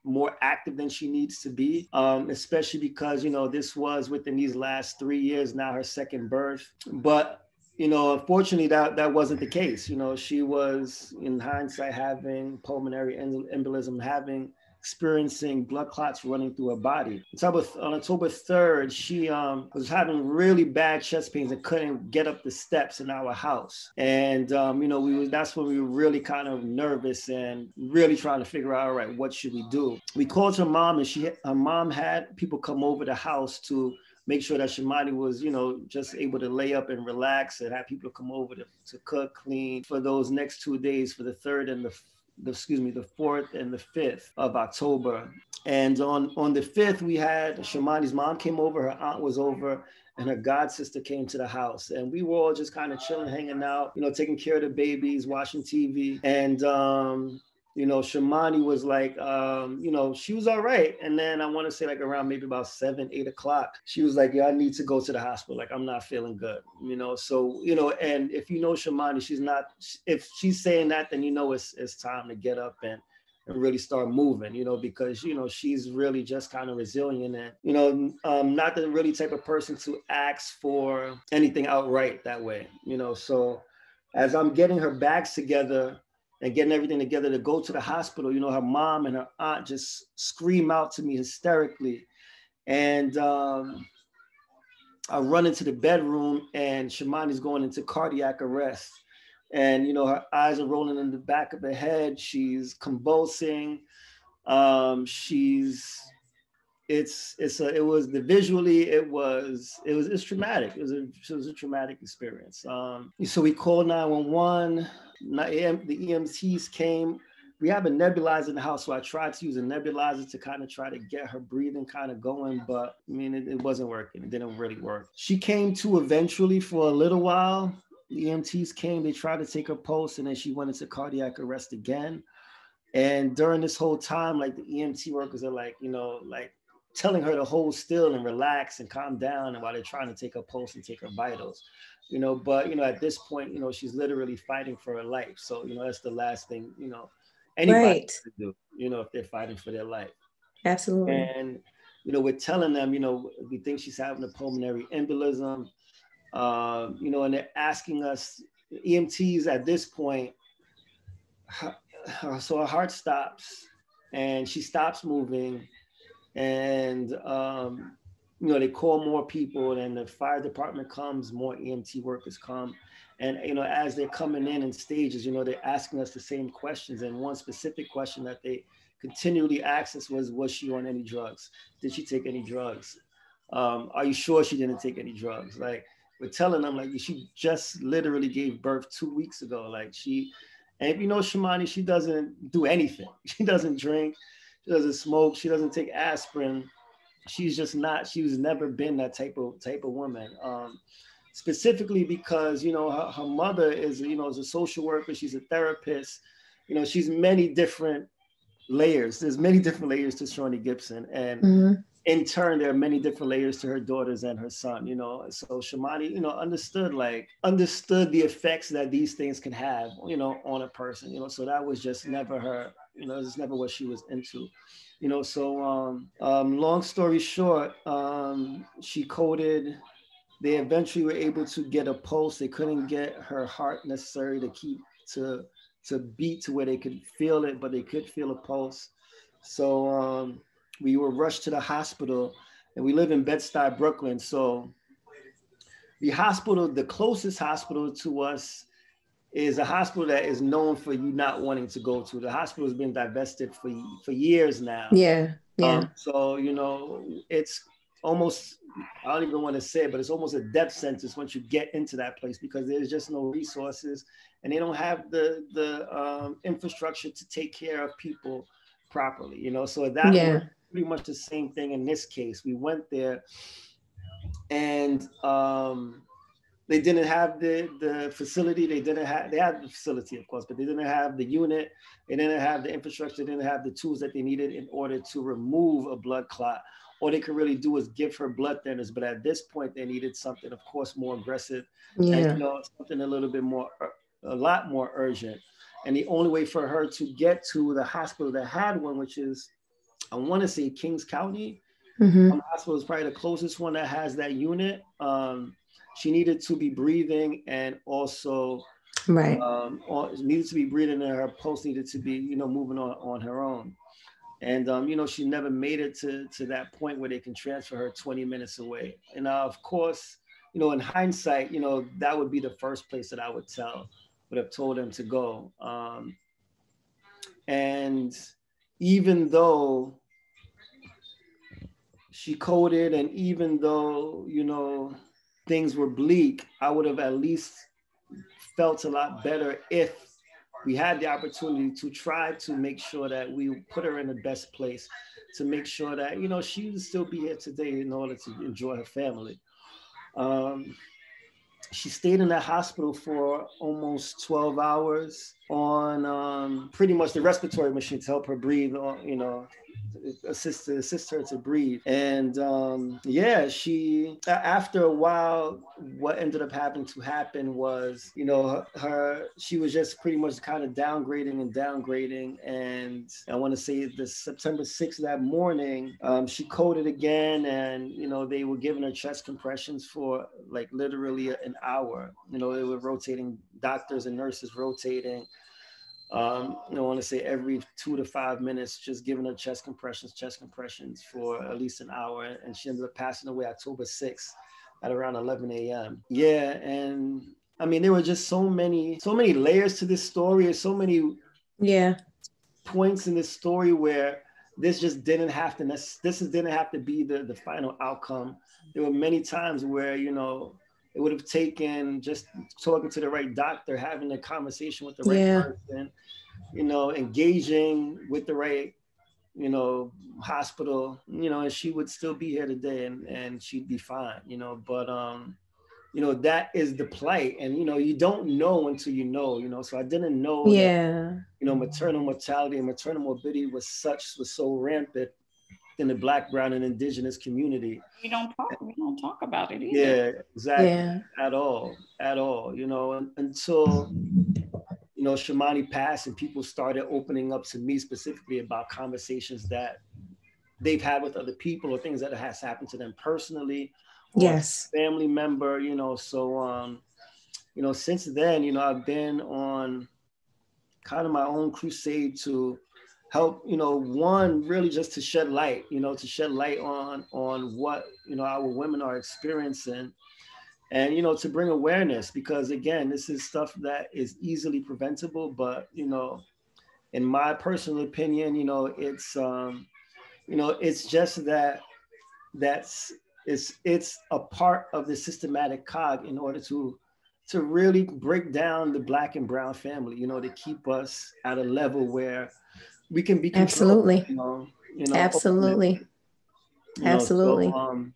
more active than she needs to be, um, especially because, you know, this was within these last three years, now her second birth. But you know, unfortunately, that that wasn't the case. You know, she was, in hindsight, having pulmonary embolism, having experiencing blood clots running through her body. On October 3rd, she um, was having really bad chest pains and couldn't get up the steps in our house. And um, you know, we was that's when we were really kind of nervous and really trying to figure out, all right, what should we do? We called her mom, and she her mom had people come over the house to make sure that Shamony was, you know, just able to lay up and relax and have people come over to, to cook, clean for those next two days for the third and the, the excuse me, the fourth and the fifth of October. And on on the fifth, we had Shamony's mom came over, her aunt was over, and her god sister came to the house. And we were all just kind of chilling, hanging out, you know, taking care of the babies, watching TV. And um, you know, Shamony was like, um, you know, she was all right. And then I want to say like around maybe about seven, eight o'clock, she was like, yeah, I need to go to the hospital. Like, I'm not feeling good, you know? So, you know, and if you know Shamony, she's not, if she's saying that, then you know, it's, it's time to get up and, and really start moving, you know, because, you know, she's really just kind of resilient and, you know, um, not the really type of person to ask for anything outright that way, you know? So as I'm getting her bags together, and getting everything together to go to the hospital. You know, her mom and her aunt just scream out to me hysterically. And um, I run into the bedroom and Shamony's going into cardiac arrest. And, you know, her eyes are rolling in the back of her head. She's convulsing. Um, she's, it's, it's a, it was the visually, it was, it was, it's traumatic. It was a, it was a traumatic experience. Um, so we called 911 the EMTs came. We have a nebulizer in the house, so I tried to use a nebulizer to kind of try to get her breathing kind of going, but I mean, it, it wasn't working. It didn't really work. She came to eventually for a little while. The EMTs came, they tried to take her pulse, and then she went into cardiac arrest again. And during this whole time, like the EMT workers are like, you know, like telling her to hold still and relax and calm down and while they're trying to take her pulse and take her vitals you know but you know at this point you know she's literally fighting for her life. So you know that's the last thing you know anybody right. to do you know if they're fighting for their life. Absolutely. And you know we're telling them you know we think she's having a pulmonary embolism uh, you know and they're asking us emts at this point so her heart stops and she stops moving and um, you know, they call more people, and the fire department comes, more EMT workers come. And you know, as they're coming in in stages, you know, they're asking us the same questions. And one specific question that they continually asked us was, "Was she on any drugs? Did she take any drugs? Um, are you sure she didn't take any drugs?" Like we're telling them, like she just literally gave birth two weeks ago. Like she, and if you know Shamony, she doesn't do anything. She doesn't drink. She doesn't smoke. She doesn't take aspirin. She's just not. She's never been that type of type of woman. Um, specifically because you know her, her mother is you know is a social worker. She's a therapist. You know she's many different layers. There's many different layers to Shawnee Gibson, and mm-hmm. in turn, there are many different layers to her daughters and her son. You know, so Shamony, you know, understood like understood the effects that these things can have, you know, on a person. You know, so that was just never her you know, it's never what she was into. You know, so um, um, long story short, um, she coded. They eventually were able to get a pulse. They couldn't get her heart necessary to keep to to beat to where they could feel it, but they could feel a pulse. So um, we were rushed to the hospital, and we live in Bed-Stuy, Brooklyn. So the hospital, the closest hospital to us is a hospital that is known for you not wanting to go to. The hospital has been divested for for years now. Yeah, yeah. Um, so you know, it's almost I don't even want to say it, but it's almost a death sentence once you get into that place because there's just no resources and they don't have the the um, infrastructure to take care of people properly. You know, so that yeah. was pretty much the same thing in this case. We went there and um, they didn't have the the facility. They didn't have they had the facility of course but they didn't have the unit. They didn't have the infrastructure. They didn't have the tools that they needed in order to remove a blood clot. All they could really do is give her blood thinners but at this point they needed something of course more aggressive yeah. and you know something a little bit more a lot more urgent. And the only way for her to get to the hospital that had one which is i want to say kings county. Mm-hmm. um, hospital is probably the closest one that has that unit. Um, she needed to be breathing and also right. um, needed to be breathing and her pulse needed to be you know moving on on her own. And um, you know she never made it to to that point where they can transfer her 20 minutes away. And uh, of course you know in hindsight you know that would be the first place that i would tell would have told them to go. Um, and even though she coded and even though you know things were bleak, I would have at least felt a lot better if we had the opportunity to try to make sure that we put her in the best place to make sure that you know she would still be here today in order to enjoy her family. Um, she stayed in that hospital for almost 12 hours on um, pretty much the respiratory machine to help her breathe, you know, assist assist her to breathe. And um, yeah, she after a while, what ended up happening to happen was, you know, her, her she was just pretty much kind of downgrading and downgrading. And I want to say the September 6th that morning, um, she coded again, and you know they were giving her chest compressions for like literally an hour. You know, they were rotating doctors and nurses rotating um, I want to say every two to five minutes, just giving her chest compressions, chest compressions for at least an hour. And she ended up passing away October 6th at around 11 a.m. Yeah. And I mean, there were just so many, so many layers to this story and so many yeah points in this story where this just didn't have to, this didn't have to be the, the final outcome. There were many times where, you know, it would have taken just talking to the right doctor, having a conversation with the right yeah. person, you know, engaging with the right, you know, hospital, you know, and she would still be here today and, and she'd be fine, you know, but, um, you know, that is the plight. And, you know, you don't know until you know, you know, so I didn't know, yeah, that, you know, maternal mortality and maternal morbidity was such, was so rampant in the black, brown, and indigenous community. We don't talk. We don't talk about it either. Yeah, exactly. Yeah. At all, at all. You know, and, until you know Shamony passed, and people started opening up to me specifically about conversations that they've had with other people or things that has happened to them personally. yes. Family member. You know, so um, you know, since then, you know, I've been on kind of my own crusade to help you know one really just to shed light you know to shed light on on what you know our women are experiencing. And you know to bring awareness because again this is stuff that is easily preventable but you know in my personal opinion you know it's um you know it's just that that's it's it's a part of the systematic cog in order to to really break down the black and brown family you know to keep us at a level where we can be absolutely. you know, you know absolutely. you know, absolutely. so, um,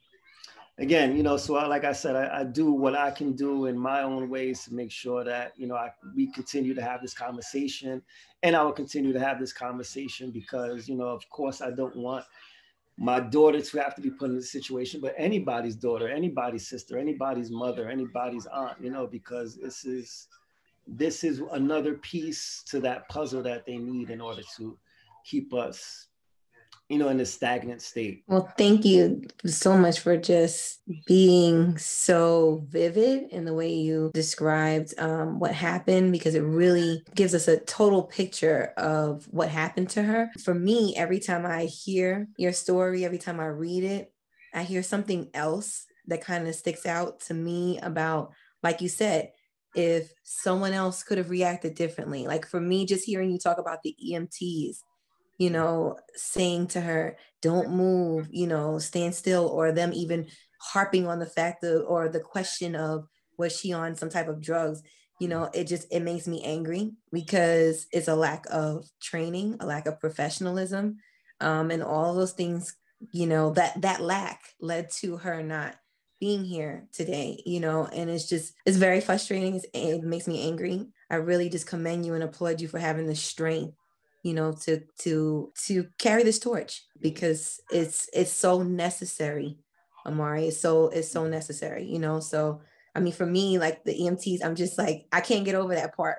again you know so I, like i said I, I, do what i can do in my own ways to make sure that you know I, we continue to have this conversation and i will continue to have this conversation because you know of course i don't want my daughter to have to be put in this situation, but anybody's daughter, anybody's sister, anybody's mother, anybody's aunt, you know, because this is this is another piece to that puzzle that they need in order to keep us you know, in a stagnant state. Well, thank you so much for just being so vivid in the way you described um, what happened, because it really gives us a total picture of what happened to her. For me, every time I hear your story, every time I read it, I hear something else that kind of sticks out to me about, like you said, if someone else could have reacted differently. Like for me, just hearing you talk about the EMTs you know, saying to her, don't move, you know, stand still, or them even harping on the fact of, or the question of, was she on some type of drugs? You know, it just, it makes me angry because it's a lack of training, a lack of professionalism, um, and all those things, you know, that, that lack led to her not being here today, you know, and it's just, it's very frustrating. It's, it makes me angry. I really just commend you and applaud you for having the strength you know to to to carry this torch because it's it's so necessary Omari it's so it's so necessary you know so i mean for me like the emts i'm just like i can't get over that part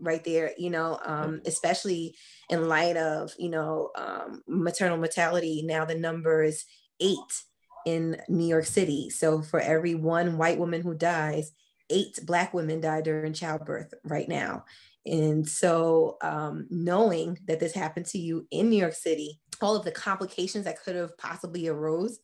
right there you know um, especially in light of you know um, maternal mortality now the number is eight in new york city so for every one white woman who dies eight black women die during childbirth right now and so, um, knowing that this happened to you in New York City, all of the complications that could have possibly arose,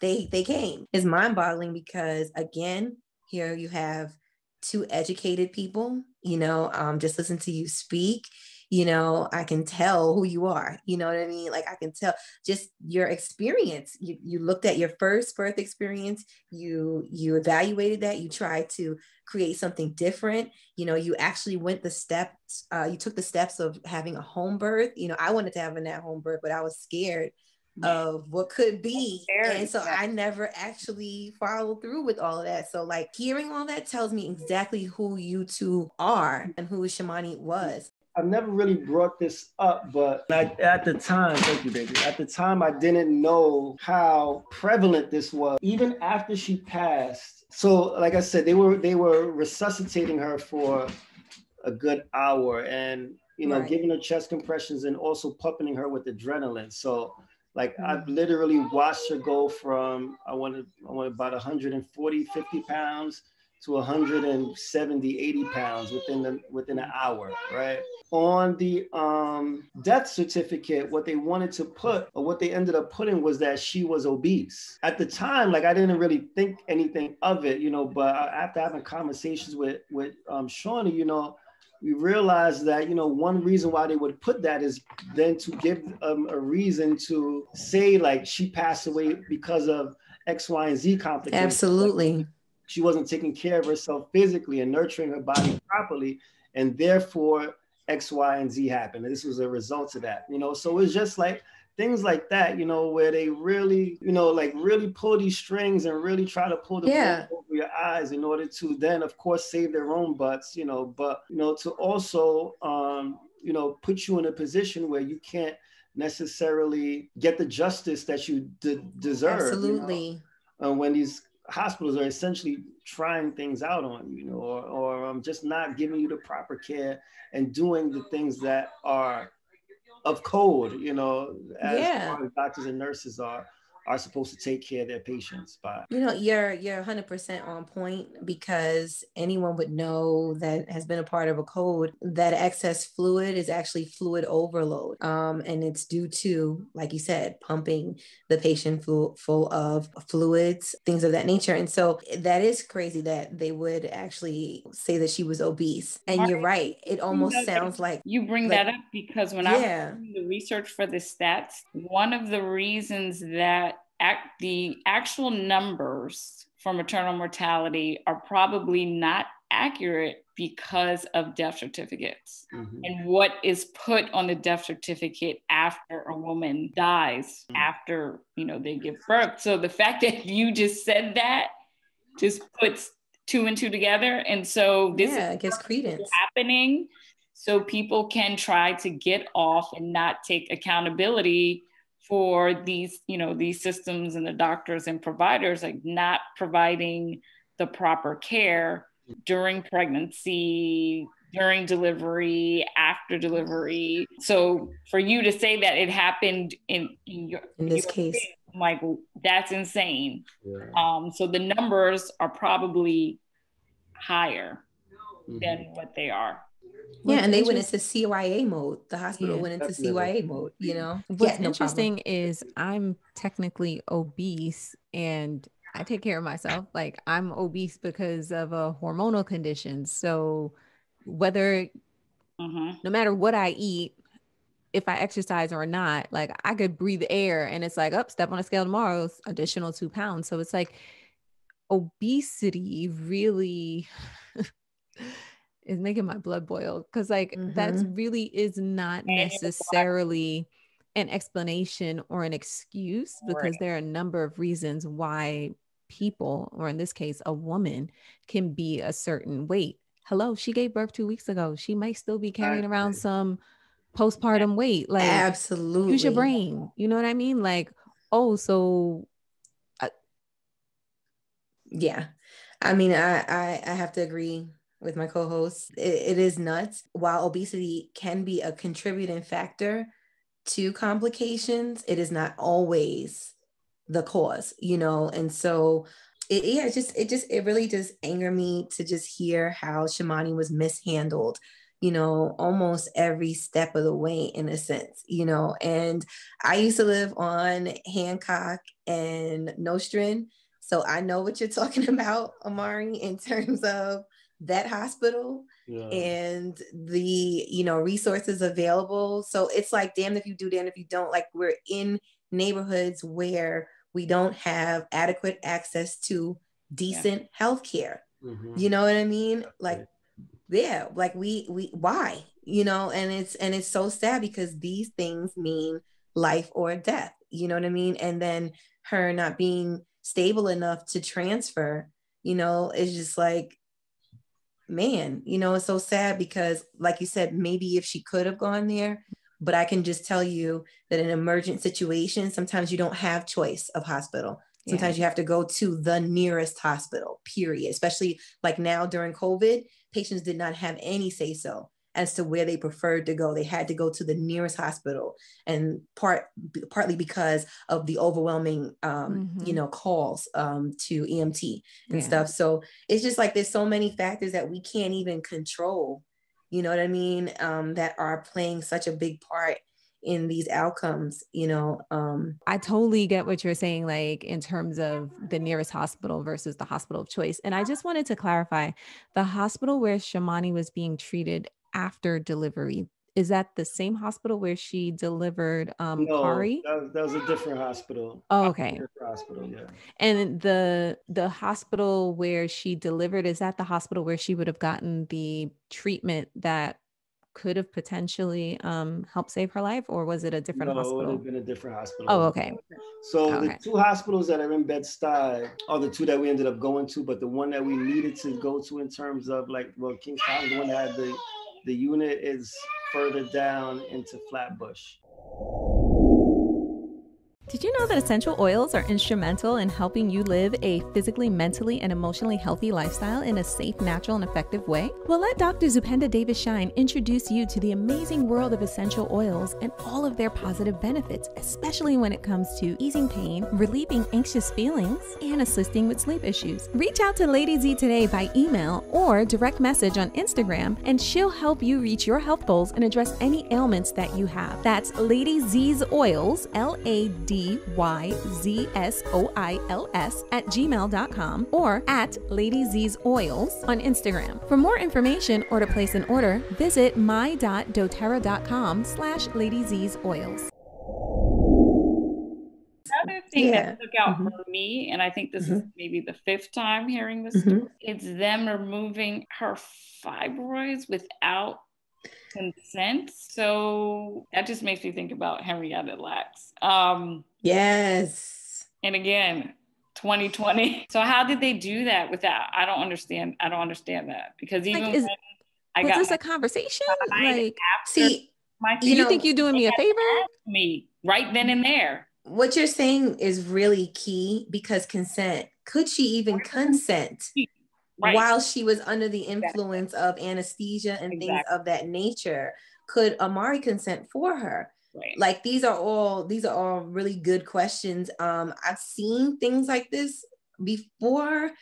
they they came. It's mind-boggling because again, here you have two educated people. You know, um, just listen to you speak you know i can tell who you are you know what i mean like i can tell just your experience you, you looked at your first birth experience you you evaluated that you tried to create something different you know you actually went the steps uh, you took the steps of having a home birth you know i wanted to have a at home birth but i was scared of what could be. And so I never actually followed through with all of that. So like hearing all that tells me exactly who you two are and who Shamony was. I've never really brought this up, but I, at the time, thank you, baby. At the time, I didn't know how prevalent this was. Even after she passed, so like I said, they were they were resuscitating her for a good hour, and you know, right. giving her chest compressions and also pumping her with adrenaline. So like mm-hmm. I've literally watched her go from I wanted I wanted about 140, 50 pounds to 170, 80 pounds within the within an hour, right? On the um, death certificate, what they wanted to put, or what they ended up putting, was that she was obese. At the time, like I didn't really think anything of it, you know. But after having conversations with with um, Shawnee, you know, we realized that you know one reason why they would put that is then to give um, a reason to say like she passed away because of X, Y, and Z complications. Absolutely she wasn't taking care of herself physically and nurturing her body properly, and therefore X, Y, and Z happened. And this was a result of that, you know. So it's just like things like that, you know, where they really, you know, like really pull these strings and really try to pull the yeah. over your eyes in order to then, of course, save their own butts, you know, but you know, to also, um, you know, put you in a position where you can't necessarily get the justice that you de- deserve. Absolutely. You know? uh, when these hospitals are essentially trying things out on you, you know, or, or um, just not giving you the proper care and doing the things that are of code, you know, as, yeah. as doctors and nurses are are supposed to take care of their patients but You know, you're you're 100% on point because anyone would know that has been a part of a code that excess fluid is actually fluid overload, um, and it's due to, like you said, pumping the patient full full of fluids, things of that nature, and so that is crazy that they would actually say that she was obese. And you're right; it almost sounds like you bring like, that up because when yeah. I was doing the research for the stats, one of the reasons that act, the actual numbers for maternal mortality are probably not accurate because of death certificates. Mm-hmm. and what is put on the death certificate after a woman dies mm-hmm. after you know they give birth. So the fact that you just said that just puts two and two together. And so this yeah, is gives credence. happening. So people can try to get off and not take accountability for these you know these systems and the doctors and providers like not providing the proper care during pregnancy during delivery after delivery so for you to say that it happened in in, your, in this your case case, like that's insane yeah. um so the numbers are probably higher mm-hmm. than what they are yeah, and they went into CYA mode. The hospital yeah, went into definitely. CYA mode, you know. What's yeah, no interesting problem. is I'm technically obese and I take care of myself. Like I'm obese because of a hormonal condition. So whether mm-hmm. no matter what I eat, if I exercise or not, like I could breathe air and it's like, up, oh, step on a scale tomorrow, additional two pounds. So it's like obesity really is making my blood boil because like mm-hmm. that's really is not necessarily an explanation or an excuse because there are a number of reasons why people or in this case a woman can be a certain weight. Hello she gave birth two weeks ago. She might still be carrying around some postpartum weight like absolutely use your brain you know what i mean? Like oh so uh, yeah. I mean I, I i have to agree with my co-host. It, it is nuts. While obesity can be a contributing factor to complications, it is not always the cause, you know. And so it, yeah, it just it just it really just angered me to just hear how Shamony was mishandled you know, almost every step of the way in a sense, you know. And I used to live on Hancock and Nostrand. So I know what you're talking about, Omari, in terms of that hospital yeah. and the you know resources available. So it's like damn if you do damn if you don't. Like we're in neighborhoods where we don't have adequate access to decent yeah. health care mm-hmm. you know what i mean? Like yeah like we we why? You know and it's and it's so sad because these things mean life or death. You know what i mean? And then her not being stable enough to transfer you know it's just like man, you know, it's so sad because, like you said, maybe if she could have gone there, but I can just tell you that in emergent situations, sometimes you don't have choice of hospital. Sometimes yeah. you have to go to the nearest hospital, period. Especially like now during COVID, patients did not have any say so as to where they preferred to go. They had to go to the nearest hospital, and part partly because of the overwhelming, um, mm-hmm. you know, calls um, to EMT and yeah. stuff. So it's just like there's so many factors that we can't even control. You know what I mean? Um, that are playing such a big part in these outcomes you know um i totally get what you're saying like in terms of the nearest hospital versus the hospital of choice and i just wanted to clarify the hospital where shamony was being treated after delivery. Is that the same hospital where she delivered um no, Khari? That, that was a different hospital. Oh, okay. Hospital, yeah. And the the hospital where she delivered is that the hospital where she would have gotten the treatment that could have potentially um, helped save her life, or was it a different no, hospital? it would have been a different hospital. Oh, okay. So okay. the two hospitals that are in Bed-Stuy are the two that we ended up going to, but the one that we needed to go to in terms of like, well, King's County, the one that had the the unit is further down into Flatbush. Did you know that essential oils are instrumental in helping you live a physically, mentally, and emotionally healthy lifestyle in a safe, natural, and effective way? Well, let Dr. Zupenda Davis Shine introduce you to the amazing world of essential oils and all of their positive benefits, especially when it comes to easing pain, relieving anxious feelings, and assisting with sleep issues. Reach out to Lady Z today by email or direct message on Instagram, and she'll help you reach your health goals and address any ailments that you have. That's Lady Z's Oils, L A D Y Z S O I L S at gmail.com or at Lady Z's Oils on Instagram. For more information or to place an order, visit my.doterra.com slash Lady Z's Oils. Another thing Yeah. that took out Mhm. for me, and I think this is Mm-hmm. maybe the fifth time hearing this Mhm. story, it's them removing her fibroids without consent. So that just makes me think about Henrietta Lacks. Um, Yes. and again, 2020. So how did they do that without? I don't understand. I don't understand that because even is- when I Was got this a conversation? Like, See, my you you know, think you're doing me a favor? me right then and there. what you're saying is really key because consent. Could she even consent Right. while she was under the influence of anesthesia and things of that nature? Could Omari consent for her? Right. like these are all these are all really good questions um i've seen things like this before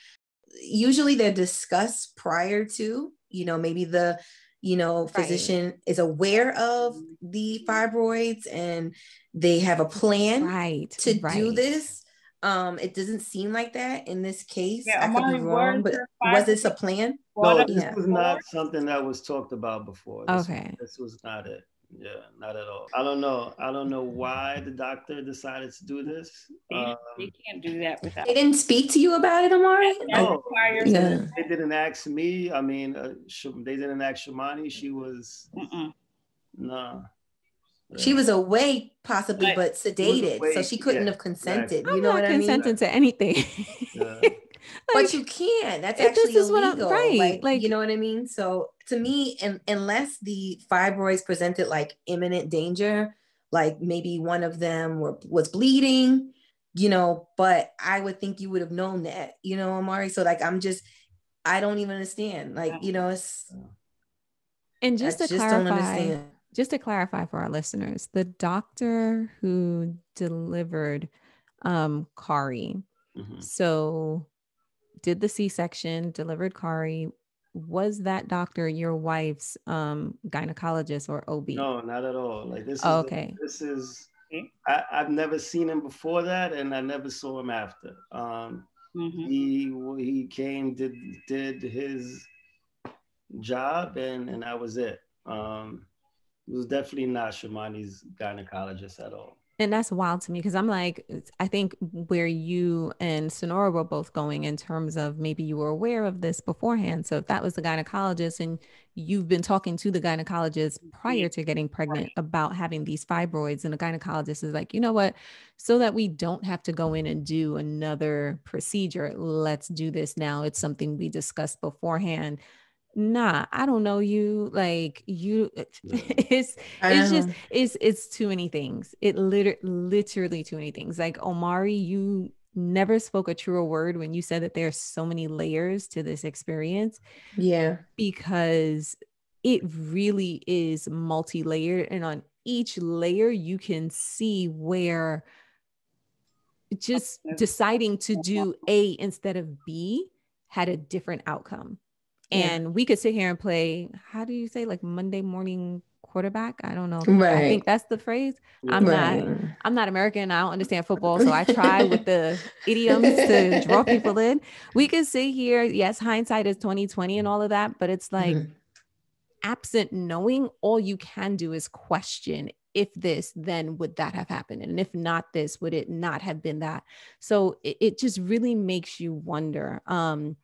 usually they're discussed prior to you know maybe the you know physician is aware of the fibroids and they have a plan Right. to do this um it doesn't seem like that in this case Yeah, i could Omari, be wrong but was this a plan No, up this Yeah. was not something that was talked about before. This, Okay. This was not it. Yeah, not at all. I don't know. I don't know why the doctor decided to do this. They, Um, they can't do that without. they didn't speak to you about it Omari That No. requires. Yeah. they didn't ask me. I mean, uh, they didn't ask Shamony. She was Mm-mm. nah. She was awake, possibly, Right. but sedated, so she couldn't yeah, have consented. exactly. You I'm know not what I mean? consenting to anything. Yeah. But you can. That's If this actually is what I'm- illegal. right, Like, like- you know what I mean? So to me, and unless the fibroids presented like imminent danger, like maybe one of them were was bleeding, you know, but I would think you would have known that, you know, Omari. So like I'm just I don't even understand. Like, you know, it's and just I to just don't clarify, understand. Just to clarify for our listeners, the doctor who delivered um Khari, Mhm. so did the C-section, delivered Khari. Was that doctor your wife's um gynecologist or OB? No, not at all. Like this. Oh, is okay. This is. I, I've never seen him before that, and I never saw him after. Um, Mhm. he he came did did his job and and that was it um it was definitely not Shamony's gynecologist at all And that's wild to me because I'm like, I think where you and Sonora were both going in terms of maybe you were aware of this beforehand. So if that was the gynecologist and you've been talking to the gynecologist prior to getting pregnant about having these fibroids, and the gynecologist is like, you know what, so that we don't have to go in and do another procedure, let's do this now. It's something we discussed beforehand. Nah, I don't know you. Like you, eh, it's it's just it's it's too many things. It liter- literally too many things. Like omari you never spoke a truer word when you said that there's so many layers to this experience yeah. because it really is multi-layered and on each layer you can see where just deciding to do a instead of b had a different outcome Yeah. and we could sit here and play how do you say like monday morning quarterback? I don't know if- i think that's the phrase. I'm Yeah. not- i'm not american. I don't understand football so i try with the idioms to draw people in. We could sit here yes hindsight is 2020 and all of that but it's like Mhm. absent knowing all you can do is question if this then would that have happened? And if not this would it not have been that? So it, it just really makes you wonder. Um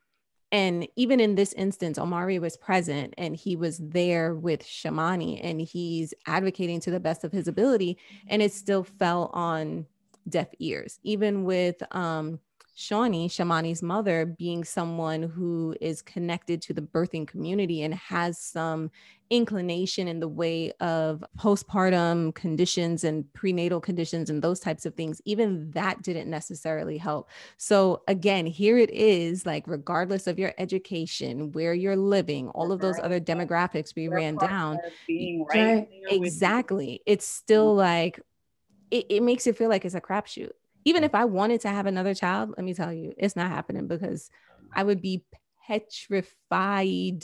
and even in this instance omari was present and he was there with shamony and he's advocating to the best of his ability and it still fell on deaf ears. Even with um Shawnee, Shamony's mother, being someone who is connected to the birthing community and has some inclination in the way of postpartum conditions and prenatal conditions and those types of things, even that didn't necessarily help. So, again, here it is like, regardless of your education, where you're living, all of those other demographics we ran down. Right. Exactly. It's still like, it, it makes it feel like it's a crapshoot even if I wanted to have another child, let me tell you, it's not happening because um, I would be petrified,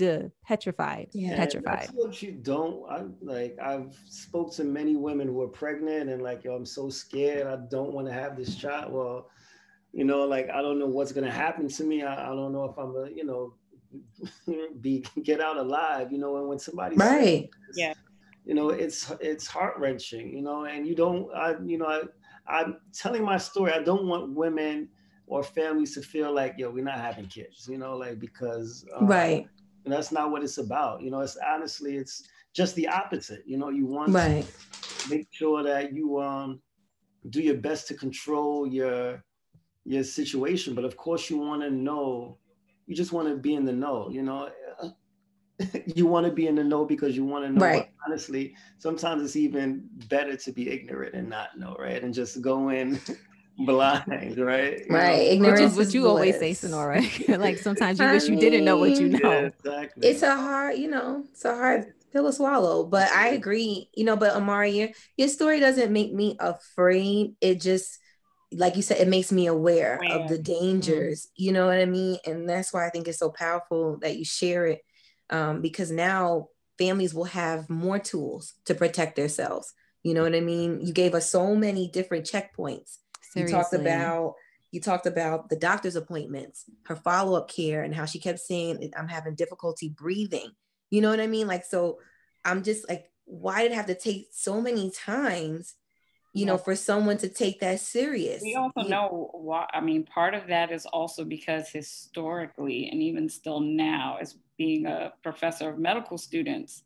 petrified, yeah, petrified. That's what you don't. I like. I've spoke to many women who are pregnant and like, yo, I'm so scared. I don't want to have this child. Well, you know, like I don't know what's gonna happen to me. I, I don't know if I'm a, you know, be get out alive. You know, and when somebody right, says, yeah, you know, it's it's heart wrenching. You know, and you don't. I, you know, I I'm telling my story. I don't want women or families to feel like, yo, we're not having kids, you know, like because um, right. that's not what it's about. You know, it's honestly, it's just the opposite. You know, you want right. to make sure that you um do your best to control your your situation, but of course you want to know. You just want to be in the know. You know, you want to be in the know because you want to know. Right. honestly, sometimes it's even better to be ignorant and not know, right? And just go in blind, right? You right. Know? Ignorance Which is what you bliss. always say, Sonora. like sometimes you I wish mean, you didn't know what you know. Yeah, exactly. It's a hard, you know, it's a hard pill to swallow. But I agree, you know, but Omari, your, your story doesn't make me afraid. It just like you said, it makes me aware, aware. of the dangers. Mm-hmm. You know what I mean? And that's why I think it's so powerful that you share it um, because now families will have more tools to protect themselves. You know what I mean? You gave us so many different checkpoints. Seriously. You talked about you talked about the doctor's appointments, her follow-up care, and how she kept saying, I'm having difficulty breathing. You know what I mean? Like, so I'm just like, why did it have to take so many times you know, for someone to take that serious. We also know why. I mean, part of that is also because historically, and even still now, as being a professor of medical students,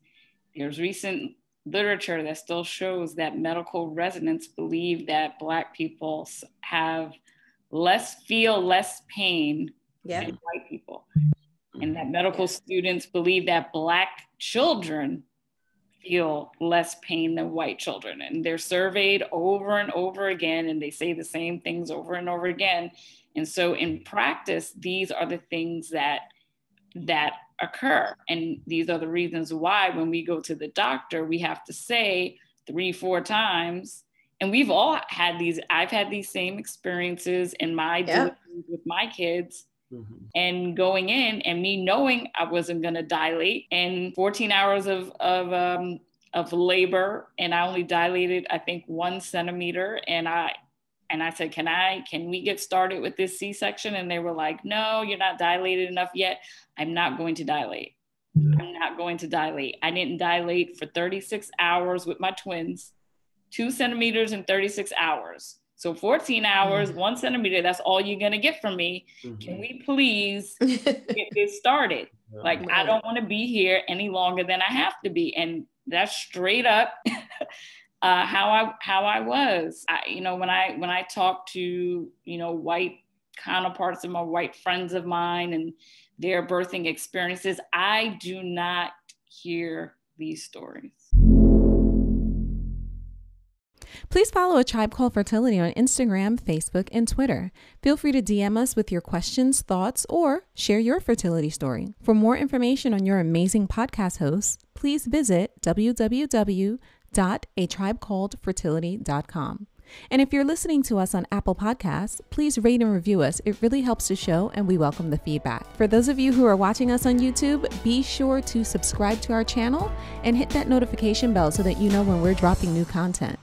there's recent literature that still shows that medical residents believe that Black people have less, feel less pain yeah. than white people. And that medical students believe that Black children feel less pain than white children. And they're surveyed over and over again, and they say the same things over and over again. And so in practice, these are the things that that occur. And these are the reasons why when we go to the doctor, we have to say three, four times. And we've all had these, I've had these same experiences in my yeah. with my kids Mm-hmm. And going in and me knowing I wasn't going to dilate and 14 hours of, of, um, of labor and I only dilated, I think one centimeter. And I, and I said, can I, can we get started with this C-section? And they were like, no, you're not dilated enough yet. I'm not going to dilate. Yeah. I'm not going to dilate. I didn't dilate for 36 hours with my twins, two centimeters in 36 hours. So 14 hours, mm-hmm. one centimeter, that's all you're gonna get from me. Mm-hmm. Can we please get this started? Like right. I don't want to be here any longer than I have to be. And that's straight up uh, how I how I was. I, you know, when I when I talk to, you know, white counterparts of my white friends of mine and their birthing experiences, I do not hear these stories. Please follow A Tribe Called Fertility on Instagram, Facebook, and Twitter. Feel free to DM us with your questions, thoughts, or share your fertility story. For more information on your amazing podcast hosts, please visit www.atribecalledfertility.com. And if you're listening to us on Apple Podcasts, please rate and review us. It really helps the show and we welcome the feedback. For those of you who are watching us on YouTube, be sure to subscribe to our channel and hit that notification bell so that you know when we're dropping new content.